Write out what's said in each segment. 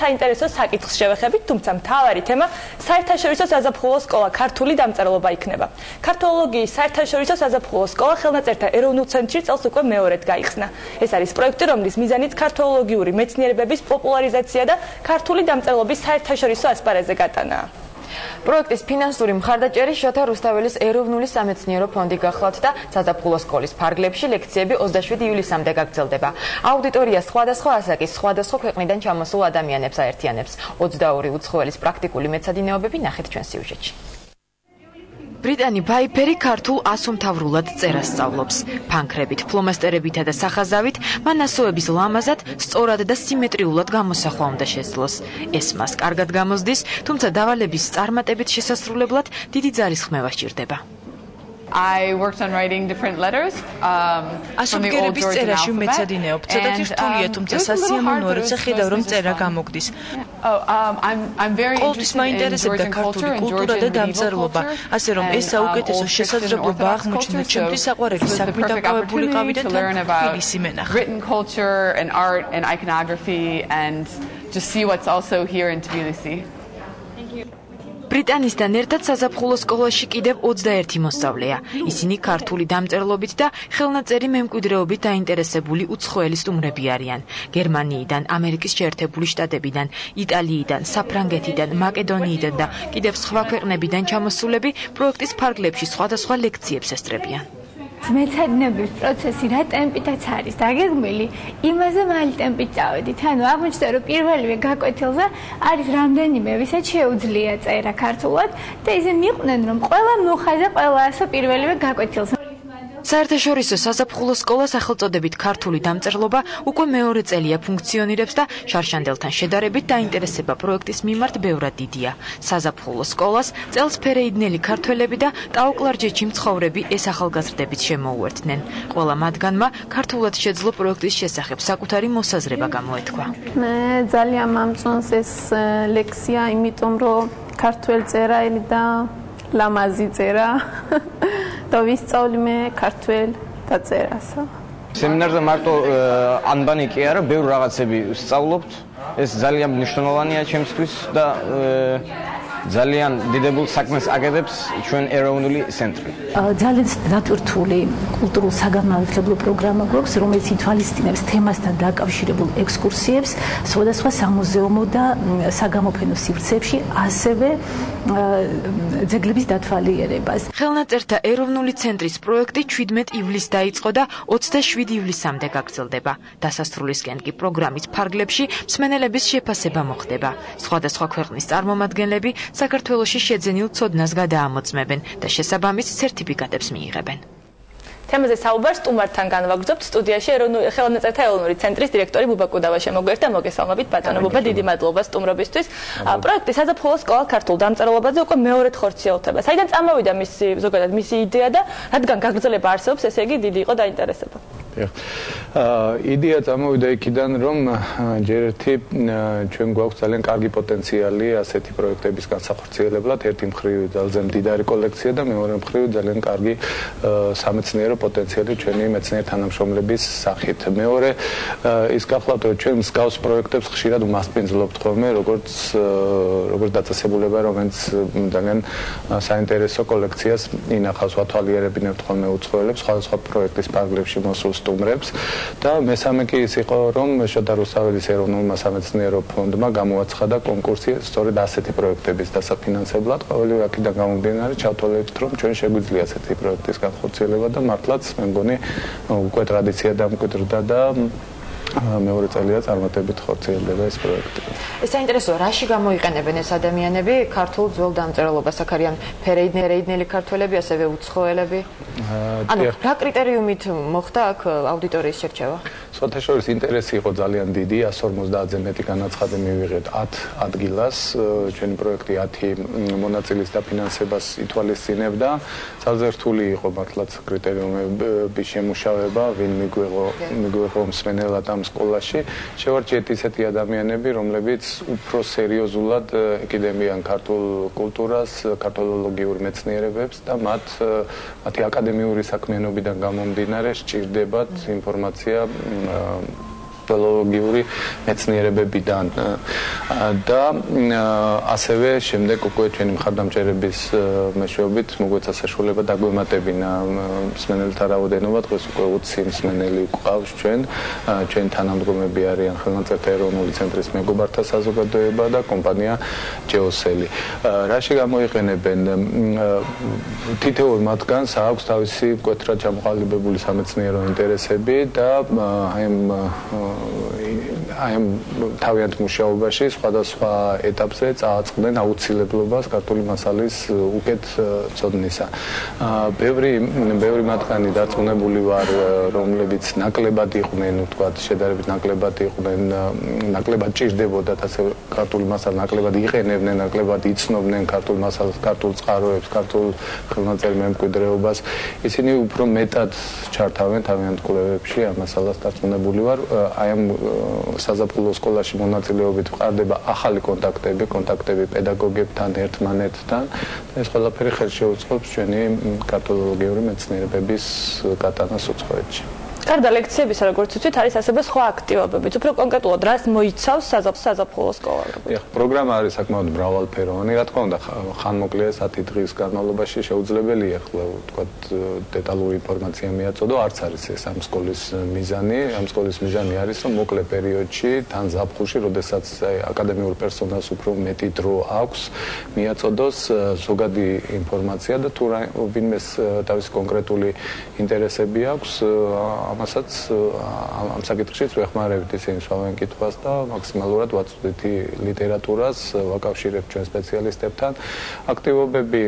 საინტერესო საკითხს შევეხებით, თუმცა მთავარი თემა საერთაშორისო საზაფხულო სკოლა ქართული დამწერლობა იქნება. ქართოლოგიის საერთაშორისო საზაფხულო სკოლა ხელნაწერთა ეროვნულ ცენტრში წელს უკვე მეორედ გაიხსნა. ეს არის პროექტი, რომლის მიზანიც ქართოლოგიური მეცნიერებების პოპულარიზაცია და ქართული დამწერლობის საერთაშორისო ასპარეზზე გატანაა. პროექტის ფინანსური მხარდაჭერი შოთა რუსთაველის ეროვნული სამეცნიერო ფონდი გახლავთ და საზაფხულო სკოლის ფარგლებში ლექციები 27 ივლისამდე გაგრძელდება. აუდიტორია სხვადასხვა ასაკის, სხვადასხვა ქვეყნიდან ჩამოსულ ადამიანებს აერთიანებს. 22 უცხოელის პრაქტიკული მეცადინეობები ნახეთ ჩვენ სიუჟეტში. ბრიტანი ბაიფერი ქართულ ასომთავრულად წერას სწავლობს. ფანქრებით, ფლომასტერებითა და სახაზავით მან ასოების ლამაზად, სწორად და სიმეტრიულად გამოსახვა უნდა შეძლოს. ეს მას კარგად გამოსდის, თუმცა დავალების წარმატებით შესასრულებლად დიდი ძალისხმევა სჭირდება. I worked on writing different letters um from the old Georgian წერაში მეცადინეობ. ცოტათი რთულია, თუმცა სასიამოვნოა, როცა ხედავ რომ წერა გამოგდის. Oh um I'm I'm very interested in მაინტერესებდა ქართული კულტურა და დამწერლობა, ასე რომ ეს საუკეთესო შესაძლებლობა აღმოჩნდა ჩემთვის საყვარელი საქმე დაკავებული ყავი და თბილისი მენახა. Written culture and art and iconography and just see what's also here in Tbilisi. ბრიტანისთან ერთად საზაფხულო სკოლაში კიდევ 21 მოსწავლეა. ისინი ქართული დამწერლობით და ხელნაწერი მემკვიდრეობით დაინტერესებული უცხოელი სტუმრები არიან. გერმანიიდან, ამერიკის შეერთებული შტატებიდან, იტალიიდან, საფრანგეთიდან, მაკედონიიდან და კიდევ სხვა ქვეყნებიდან ჩამოსულები პროექტის ფარგლებში სხვადასხვა ლექციებს ესწრებიან. მეცადინების პროცესი რა ტემპითაც არის დაგეგმილი, იმაზე მალი ტემპით წავედით. ანუ აღმოჩნდა რომ პირველივე გაკვეთილზე არის რამდენიმე ვისაც შეუძლია წერა ქართულად და ისინი მიყვნენ რომ ყველა მოხაზე ყველა ასო პირველივე გაკვეთილს საერთაშორისო საზაფხულო სკოლა სახელწოდებით ქართული დამწერლობა უკვე მეორე წელია ფუნქციონირებს და შარშანდელთან შედარებით დაინტერესება პროექტის მიმართ ბევრად დიდია. საზაფხულო სკოლას წელს ფერეიდნელი ქართველები და ტაოკლარჯეთში მცხოვრები ეს ახალგაზრდებით შემოუერთდნენ. ყველა მათგანმა ქართულად შეძლო პროექტის შესახებ საკუთარი მოსაზრება გამოეთქვა. მე ძალიან მომწონს ეს ლექსია, იმიტომ რომ ქართულ წერაილი და ლამაზი წერა და ვისწავლი მე ქართულ დაწერასა. სემინარზე მარტო ანბანი კი არა, ბევრ რაღაცები ვსწავლობთ. ეს ძალიან მნიშვნელოვანია ჩემთვის და ძალიან დიდებულ საქმეს აკეთებს ჩვენ ეროვნული ცენტრი. ძალიან დატვირთული კულტურულ საგანმანათლებლო პროგრამა გვაქვს, რომელიც ითვალისწინებს თემასთან დაკავშირებულ ექსკურსიებს სხვადასხვა სამუზეუმო და საგამოფენო სივრცეებში, ასევე ძეგლების დათვალიერებას. ხელნაწერთა ეროვნული ცენტრის პროექტი 17 ივლისს დაიწყო და 27 ივლისამდე გაგრძელდება. დასასრულისკენ კი პროგრამის ფარგლებში მსმენელების შეფასება მოხდება. სხვადასხვა ქვეყნის წარმომადგენლები საქართველოსი შეძენილ ცოდნას გადაამოწმებენ და შესაბამის სერტიფიკატებს მიიღებენ. თემაზე საუბარს სტუმართან განვაგრძობთ სტუდიაში ეროვნული ხელოვნებათა ეროვნული ცენტრის დირექტორი ბუბა კუდავა შემოგვერთა მოგესალმებით ბატონო ბუბა დიდი მადლობა სტუმრობისთვის. პროექტი საზაფხულო სკოლა ქართულ დამწერლობაზე უკვე მეორედ ხორციელდება. საიდან წამოვიდა მისი ზოგადად მისი იდეა და რადგან გაგრძელება არსებობს ესე იგი დიდი იყო დაინტერესება აა იდეა წამოვიდა იქიდან რომ ჯერ ერთი ჩვენ გვაქვს ძალიან კარგი პოტენციალი ასეთი პროექტების განსახორციელებლად ერთი მხრივ ძალიან მდიდარი კოლექცია და მეორე მხრივ ძალიან კარგი სამეცნიერო პოტენციალი ჩვენი მეცნიერ თანამშრომლების სახით. მეორე ის გახლავთ რომ ჩვენ მსგავს პროექტებს ხშირად მასპინძლობთ ხოლმე, როგორც როგორც დაწესებულება, რომელიც ძალიან საინტერესო კოლექციას ინახავს, ვათვალიერებინებთ ხოლმე უცხოელებს სხვადასხვა პროექტის პარგლებში მოსულ სტუმრებს და მესამე კი ის იყო, რომ შოთა რუსთაველის ეროვნულმა სამეცნიერო ფონდმა გამოაცხადა კონკურსი სწორედ ასეთი პროექტების დასაფინანსებლად. ყოველი აქედან გამომდინარე, ჩავთვალეთ, რომ ჩვენ შეგვიძლია ასეთი პროექტის განხორციელება და მართლა მართლაც მე მგონი უკვე ტრადიცია დამკვიდრდა და მეორე წელია წარმატებით ხორციელდება ეს პროექტი. ეს საინტერესოა, რაში გამოიყენებენ ეს ადამიანები ქართულ ძველ დამწერლობას, აქ არიან ფერეიდნელი ქართველები, ასევე უცხოელები? ანუ რა კრიტერიუმით მოხდა აქ აუდიტორიის შერჩევა? სოთაშორის ინტერესი იყო ძალიან დიდი, 150-ზე მეტი განაცხადი მივიღეთ 10 ადგილას. ჩვენი პროექტი 10 მონაწილის დაფინანსებას ითვალისწინებდა. ძალზე რთული იყო მართლაც კრიტერიუმების შემუშავება, ვინ მიგვიღო მიგვიღო მსმენელად ამ სკოლაში. შევარჩიეთ ისეთი ადამიანები, რომლებიც უფრო სერიოზულად ეკიდემიან ქართულ კულტურას, ქართოლოგიურ მეცნიერებებს და მათ მათი აკადემიური საქმიანობიდან გამომდინარე სჭირდებათ ინფორმაცია um, ქართოლოგიური მეცნიერებებიდან. და ასევე შემდეგ უკვე ჩვენი მხარდამჭერების მეშვეობით მოგვეცა საშუალება დაგვემატებინა მსმენელთა რაოდენობა. დღეს უკვე 20 მსმენელი გვყავს ჩვენ. ჩვენ თანამდგომები არიან ხელნაწერთა ეროვნული ცენტრის მეგობართა საზოგადოება და კომპანია ჯეოსელი. რაში გამოიყენებენ თითოეულ მათგანს აქვს თავისი მკვეთრად ჩამოყალიბებული სამეცნიერო ინტერესები და აი Oh. აი თავიანთ მუშაობაში სხვადასხვა ეტაპზე წააწყდნენ აუცილებლობას ქართული მასალის უკეთ წოდნისა. აა ბევრი ბევრი მათგანი დარწმუნებული ვარ, რომლებიც ნაკლებად იყვნენ, ვთქვათ, შედარებით ნაკლებად იყვნენ, ნაკლებად ჭირდებოდათ ასე ქართული მასალა ნაკლებად იყენებდნენ, ნაკლებად იცნობდნენ ქართულ მასალას, ქართულ წყაროებს, ქართულ ხელნაწერ მემკვიდრეობას. ისინი უფრო მეტად ჩართავენ თავიანთ კვლევებში ამ მასალას დარწმუნებული ვარ. აი ამ საზაფხულო სკოლაში მონაწილეობით ვყარდება ახალი კონტაქტები, კონტაქტები პედაგოგებთან, ერთმანეთთან. ეს ყველაფერი ხელშეუწყობს ჩვენი კათოლიკური მეცნიერებების გატანას უცხოეთში. გარდა ლექციებისა, როგორც ვთქვით, არის ასევე სხვა აქტივობებიც. უფრო კონკრეტულად, რას მოიცავს საზაფხულო სკოლა? ეხლა პროგრამა არის საკმაოდ მრავალფეროვანი, რა თქმა უნდა, ხანმოკლეა 10 დღის განმავლობაში შეუძლებელია ახლა ვთქვათ დეტალური ინფორმაცია მიაწოდო, არც არის ეს ამ სკოლის მიზანი. ამ სკოლის მიზანი არის, რომ მოკლე პერიოდში, თან ზაფხულში, როდესაც აკადემიურ პერსონალს უფრო მეტი დრო აქვს, მიაწოდოს ზოგადი ინფორმაცია და თუ ვინმეს თავისი კონკრეტული ინტერესები აქვს, ამასაც ამ საკითხშიც ვეხმარებით ისინი სვამენ კითხვას და მაქსიმალურად ვაწვდით ლიტერატურას, ვაკავშირებთ ჩვენ სპეციალისტებთან. აქტივობები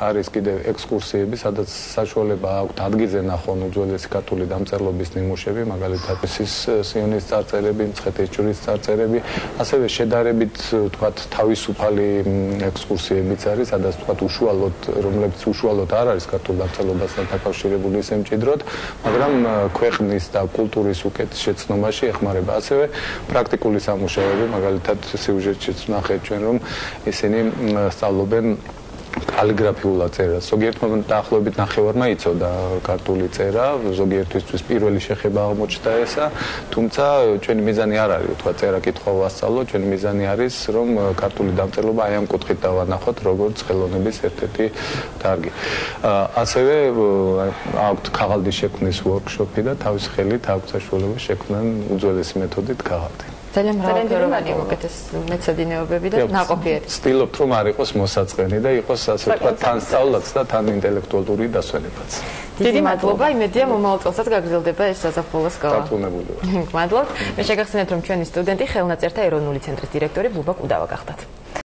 არის კიდევ ექსკურსიები, სადაც საშუალება აქვთ ადგილზე ნახონ უძველესი ქართული დამწერლობის ნიმუშები, მაგალითად ის სიონის წარწერები, მცხეთის წარწერები, ასევე შედარებით თქვათ თავისუფალი ექსკურსიებიც არის, სადაც თქვათ უშუალოდ, რომლებიც უშუალოდ არ არის ქართულ დამწერლობასთან დაკავშირებული ისე მჭიდროდ, მაგრამ ქვე ქვეყნის და კულტურის უკეთ შეცნობაში ეხმარება. ასევე პრაქტიკული სამუშაოები მაგალითად სიუჟეტშიც ნახეთ ჩვენ რომ ისინი სწავლობენ კალიგრაფიულა წერა. ზოგიერთმა დაახლოებით ნახევარმა იწოდა ქართული წერა, ზოგიერთისთვის პირველი შეხება აღმოჩნდა ესა, თუმცა ჩვენი მიზანი არ არის, თქვა წერა კითხვა ვასწავლო, ჩვენი მიზანი არის, რომ ქართული დამწერლობა აი ამ კუთხით დავანახოთ, როგორც ხელოვნების ერთ-ერთი დარგი. ასევე აქვთ ქაღალდის შექმნის ვორქშოპი და თავის ხელით აქვთ საშუალება შექმნან უძველესი მეთოდით ქაღალდი. ძალიან მრავალფეროვანი უკეთეს მეცადინეობები და ნაყოფიერი. ვცდილობთ რომ არ იყოს მოსაწყენი და იყოს ასე ვთქვათ თან სწავლაც და თან ინტელექტუალური დასვენებაც. დიდი მადლობა, იმედია მომავალ წელსაც გაგრძელდება ეს საზაფხულო სკოლა. დარწმუნებული ვარ. მადლობ. მე შეგახსენებთ რომ ჩვენი სტუდენტი ხელნაწერთა ეროვნული ცენტრის დირექტორი ბუბა კუდავა გახდათ.